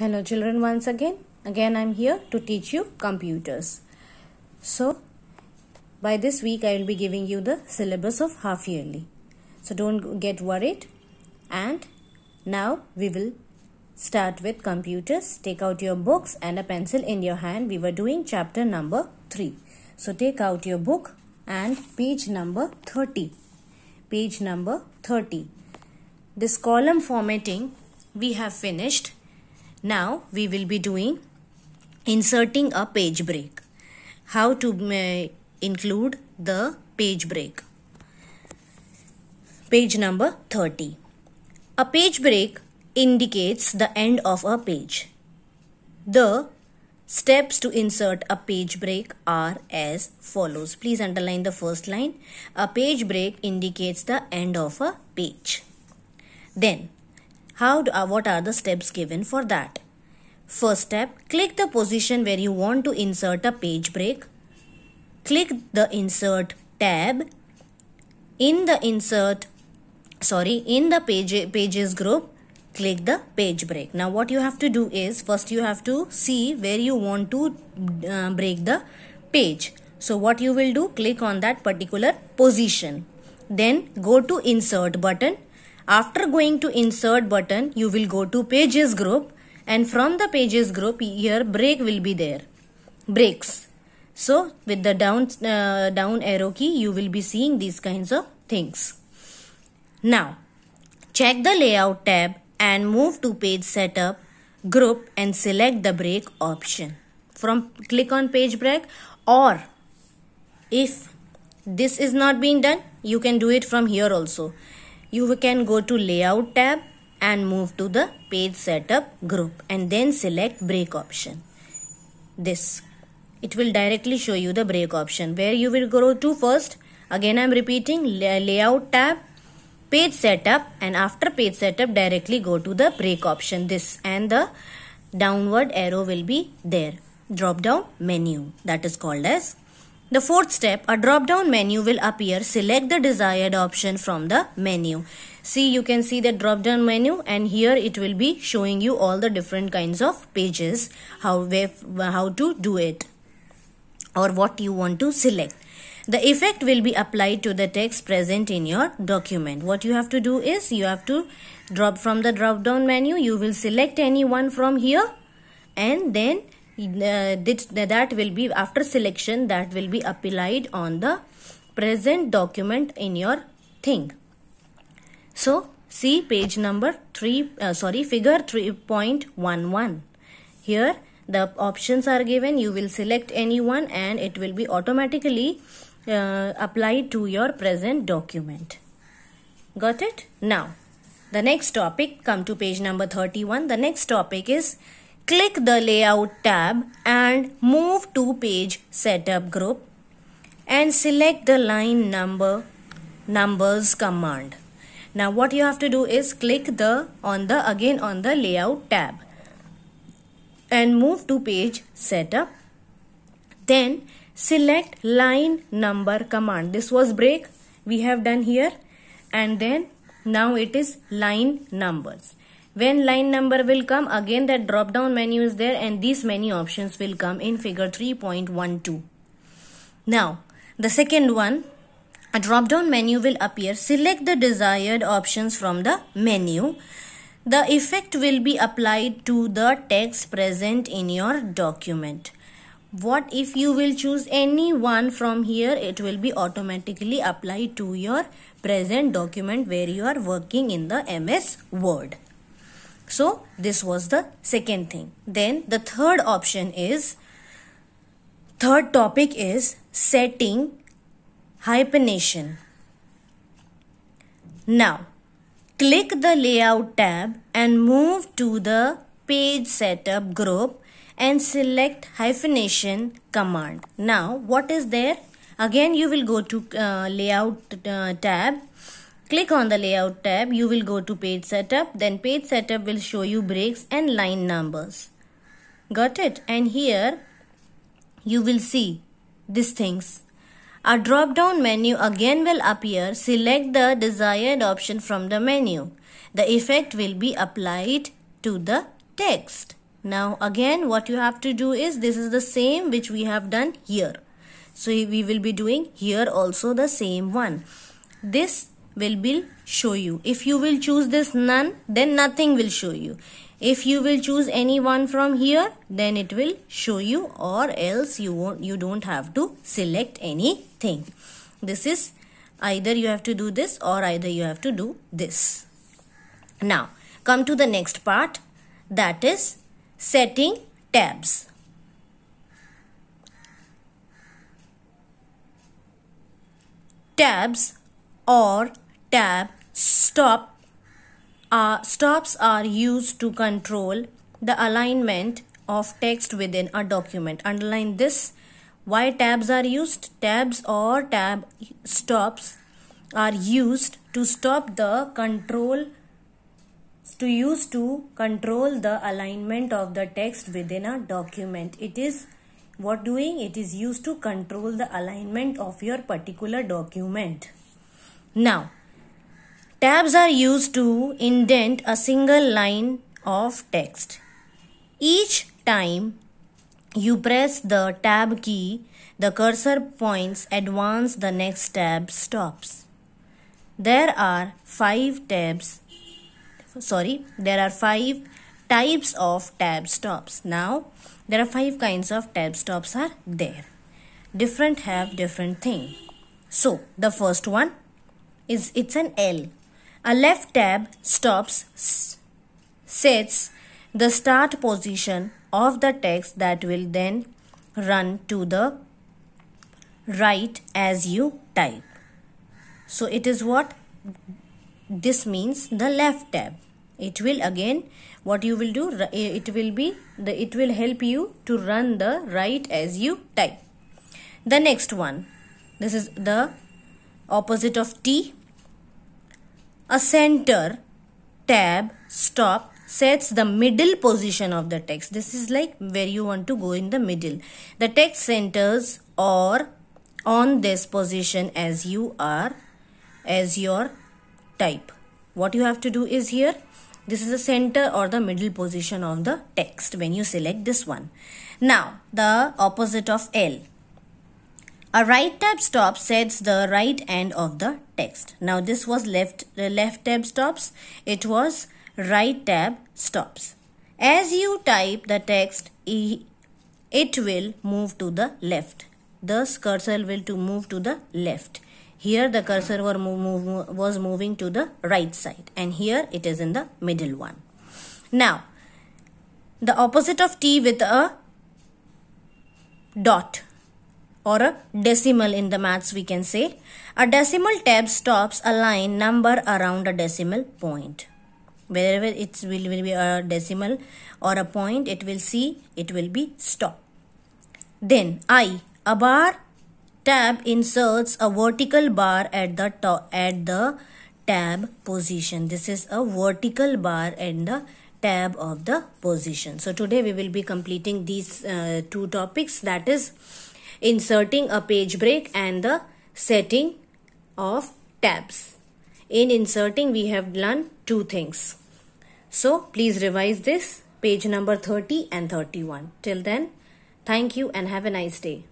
Hello children once again. Again I am here to teach you computers. So by this week I will be giving you the syllabus of half yearly. So don't get worried and now we will start with computers. Take out your books and a pencil in your hand. We were doing chapter number 3. So take out your book and page number 30. Page number 30. This column formatting we have finished now we will be doing inserting a page break. How to uh, include the page break. Page number 30. A page break indicates the end of a page. The steps to insert a page break are as follows. Please underline the first line. A page break indicates the end of a page. Then how do, uh, what are the steps given for that? First step, click the position where you want to insert a page break. Click the insert tab. In the insert, sorry, in the page, pages group, click the page break. Now what you have to do is, first you have to see where you want to uh, break the page. So what you will do, click on that particular position. Then go to insert button after going to insert button, you will go to pages group and from the pages group here break will be there. Breaks. So with the down, uh, down arrow key, you will be seeing these kinds of things. Now, check the layout tab and move to page setup group and select the break option. From click on page break or if this is not being done, you can do it from here also you can go to layout tab and move to the page setup group and then select break option. This. It will directly show you the break option. Where you will go to first? Again i'm repeating layout tab page setup and after page setup directly go to the break option. This and the downward arrow will be there. Drop down menu. That is called as the fourth step, a drop-down menu will appear. Select the desired option from the menu. See, you can see the drop-down menu and here it will be showing you all the different kinds of pages, how, how to do it or what you want to select. The effect will be applied to the text present in your document. What you have to do is you have to drop from the drop down menu. You will select any one from here and then that will be after selection that will be applied on the present document in your thing. So see page number 3 uh, sorry figure 3.11 here the options are given. You will select any one and it will be automatically uh, applied to your present document. Got it? Now the next topic come to page number 31 the next topic is Click the layout tab and move to page setup group and select the line number numbers command. Now what you have to do is click the on the again on the layout tab and move to page setup. Then select line number command. This was break we have done here and then now it is line numbers. When line number will come, again that drop down menu is there and these many options will come in figure 3.12. Now, the second one, a drop down menu will appear. Select the desired options from the menu. The effect will be applied to the text present in your document. What if you will choose any one from here, it will be automatically applied to your present document where you are working in the MS Word. So this was the second thing. Then the third option is, third topic is setting hyphenation. Now click the layout tab and move to the page setup group and select hyphenation command. Now what is there? Again you will go to uh, layout uh, tab Click on the layout tab. You will go to page setup. Then page setup will show you breaks and line numbers. Got it? And here you will see these things. A drop down menu again will appear. Select the desired option from the menu. The effect will be applied to the text. Now again what you have to do is this is the same which we have done here. So we will be doing here also the same one. This will be show you. If you will choose this none then nothing will show you. If you will choose any one from here then it will show you or else you won't you don't have to select anything. This is either you have to do this or either you have to do this. Now come to the next part that is setting tabs. Tabs or tab stop uh, stops are used to control the alignment of text within a document. Underline this. Why tabs are used? Tabs or tab stops are used to stop the control to use to control the alignment of the text within a document. It is what doing? It is used to control the alignment of your particular document. Now, tabs are used to indent a single line of text. Each time you press the tab key, the cursor points advance, the next tab stops. There are five tabs sorry there are five types of tab stops now there are five kinds of tab stops are there different have different thing so the first one is it's an L. A left tab stops sets the start position of the text that will then run to the right as you type. So it is what this means the left tab. It will again what you will do it will be the it will help you to run the right as you type. The next one this is the opposite of t a center tab stop sets the middle position of the text this is like where you want to go in the middle the text centers or on this position as you are as your type. What you have to do is here, this is the center or the middle position of the text when you select this one. Now, the opposite of L. A right tab stop sets the right end of the text. Now, this was left, left tab stops. It was right tab stops. As you type the text, it will move to the left. The cursor will to move to the left. Here the cursor was moving to the right side and here it is in the middle one. Now, the opposite of T with a dot or a decimal in the maths we can say. A decimal tab stops a line number around a decimal point. Wherever it will, will be a decimal or a point, it will see, it will be stop. Then I, a bar tab inserts a vertical bar at the top at the tab position this is a vertical bar in the tab of the position so today we will be completing these uh, two topics that is inserting a page break and the setting of tabs. In inserting we have learned two things. So please revise this. Page number 30 and 31 till then thank you and have a nice day